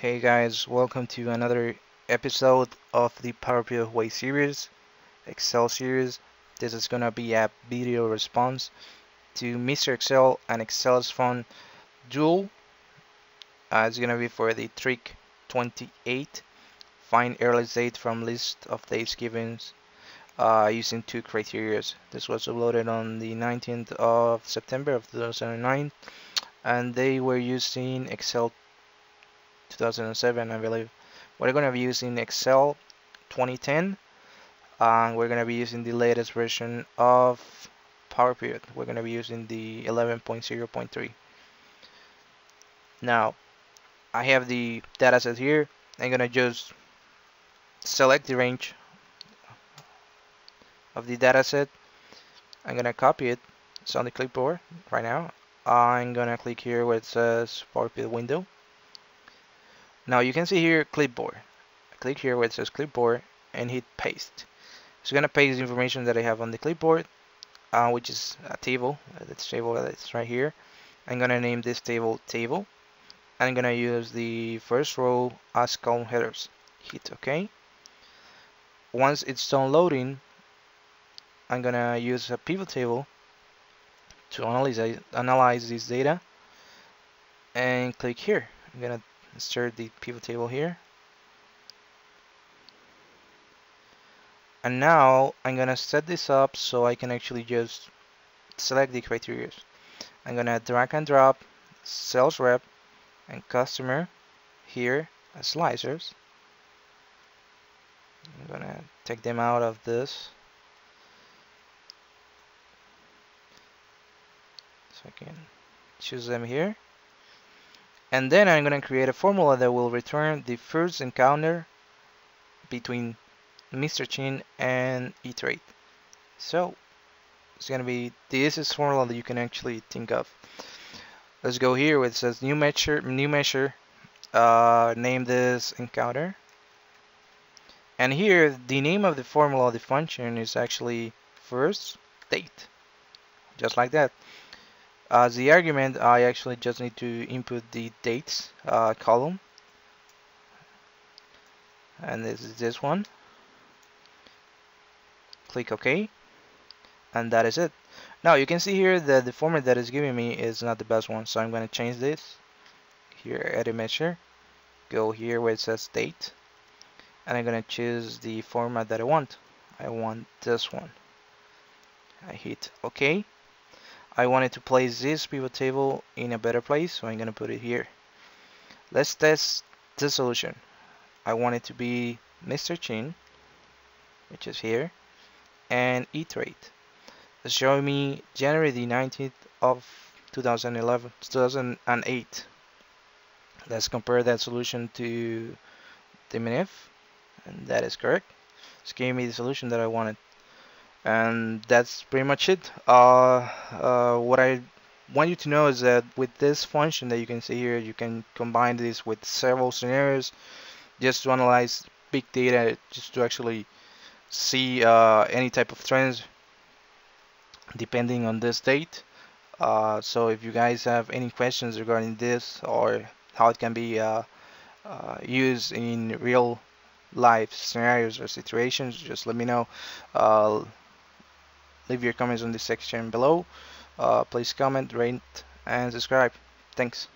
Hey guys, welcome to another episode of the Power Pivot Way series, Excel series. This is gonna be a video response to Mr. Excel and ExcelIsFun Duel. Uh, it's gonna be for the trick 28. Find earliest date from list of dates given uh, using two criteria. This was uploaded on the 19th of September of 2009 and they were using Excel 2007 I believe. We're gonna be using Excel 2010 and we're gonna be using the latest version of Power Pivot we're gonna be using the 11.0.3 now I have the dataset here. I'm gonna just select the range of the dataset I'm gonna copy it. It's on the clipboard right now. I'm gonna click here where it says Power Pivot window now you can see here clipboard. click here where it says clipboard and hit paste. It's gonna paste the information that I have on the clipboard, uh, which is a table. This table that's right here. I'm gonna name this table table. I'm gonna use the first row as column headers. Hit OK. Once it's done loading, I'm gonna use a pivot table to analyze analyze this data and click here. I'm gonna insert the pivot table here. And now I'm gonna set this up so I can actually just select the criteria. I'm gonna drag and drop sales rep and customer here as slicers. I'm gonna take them out of this so I can choose them here and then I'm going to create a formula that will return the first encounter between Mr. Chin and E-Trade. So it's going to be the easiest formula that you can actually think of. Let's go here where it says new measure, new measure, uh, name this encounter. And here the name of the formula of the function is actually first date, just like that. As the argument, I actually just need to input the dates uh, column. And this is this one. Click OK. And that is it. Now you can see here that the format that is giving me is not the best one. So I'm going to change this. Here, edit measure. Go here where it says date. And I'm going to choose the format that I want. I want this one. I hit OK. I wanted to place this pivot table in a better place so I'm gonna put it here. Let's test the solution. I want it to be Mr. Chin which is here and E-Trade it's showing me January the 19th of 2011 2008 let's compare that solution to the MINIF and that is correct. It's giving me the solution that I wanted and that's pretty much it. Uh, uh, what I want you to know is that with this function that you can see here you can combine this with several scenarios just to analyze big data just to actually see uh, any type of trends depending on this date. Uh, so if you guys have any questions regarding this or how it can be uh, uh, used in real life scenarios or situations just let me know leave your comments on the section below. Uh, please comment rate and subscribe. Thanks